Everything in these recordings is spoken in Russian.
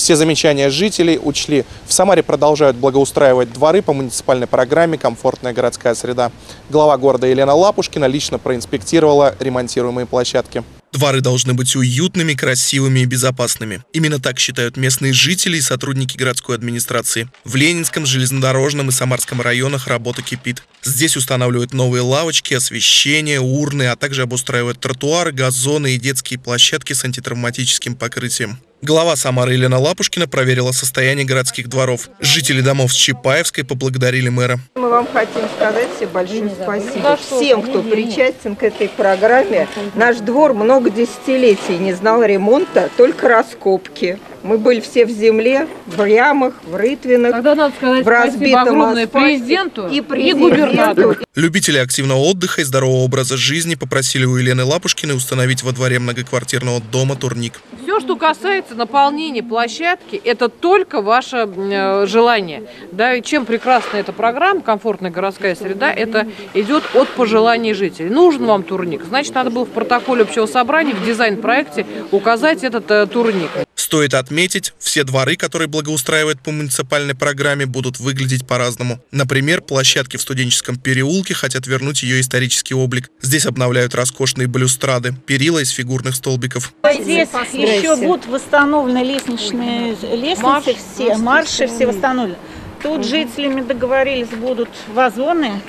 все замечания жителей учли. В Самаре продолжают благоустраивать дворы по муниципальной программе «Комфортная городская среда». Глава города Елена Лапушкина лично проинспектировала ремонтируемые площадки. Дворы должны быть уютными, красивыми и безопасными. Именно так считают местные жители и сотрудники городской администрации. В Ленинском, Железнодорожном и Самарском районах работа кипит. Здесь устанавливают новые лавочки, освещение, урны, а также обустраивают тротуары, газоны и детские площадки с антитравматическим покрытием. Глава Самары Елена Лапушкина проверила состояние городских дворов. Жители домов с Чапаевской поблагодарили мэра. Мы вам хотим сказать все большое спасибо всем, кто причастен к этой программе. Наш двор много десятилетий не знал ремонта, только раскопки. Мы были все в земле, в ямах, в рытвинах, Тогда надо сказать в разбитом огромное асфальте. президенту и, и президенту. губернатору. Любители активного отдыха и здорового образа жизни попросили у Елены Лапушкиной установить во дворе многоквартирного дома турник. Что касается наполнения площадки, это только ваше э, желание. Да, и чем прекрасна эта программа «Комфортная городская среда», это идет от пожеланий жителей. Нужен вам турник, значит, надо было в протоколе общего собрания, в дизайн-проекте указать этот э, турник. Стоит отметить, все дворы, которые благоустраивают по муниципальной программе, будут выглядеть по-разному. Например, площадки в студенческом переулке хотят вернуть ее исторический облик. Здесь обновляют роскошные балюстрады, перила из фигурных столбиков. Здесь еще будут восстановлены лестничные лестницы, Марш, все, марши все восстановлены. Тут жителями договорились будут вазоны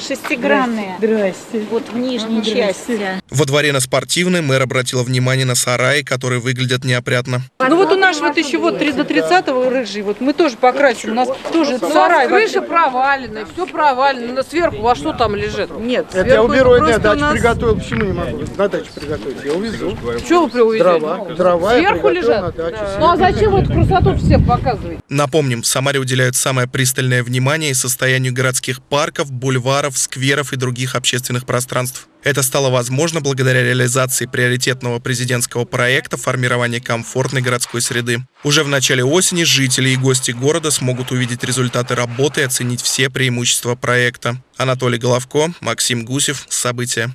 шестигранные. Вот в нижней части. Во дворе на спортивной мэр обратила внимание на сараи, которые выглядят неопрятно. Ну вот у нас вот еще вот 3 до 30 рыжий, вот мы тоже покрасим, у нас тоже Ну, сарай. крыша провалена, все провалено. Но сверху вас что там лежит? Нет, Это я уберу, я дачу нас- приготовил, почему не могу? На дачу приготовить, я увезу. Что вы привозите? Дрова, дрова Сверху на лежат? дачу. Ну а зачем эту красоту всем показываете? Напомним, в Самаре уделяют самое пристальное внимание и состоянию городских парков, бульваров, скверов и других общественных пространств. Это стало возможно благодаря реализации приоритетного президентского проекта формирования комфортной городской среды. Уже в начале осени жители и гости города смогут увидеть результаты работы и оценить все преимущества проекта. Анатолий Головко, Максим Гусев. События.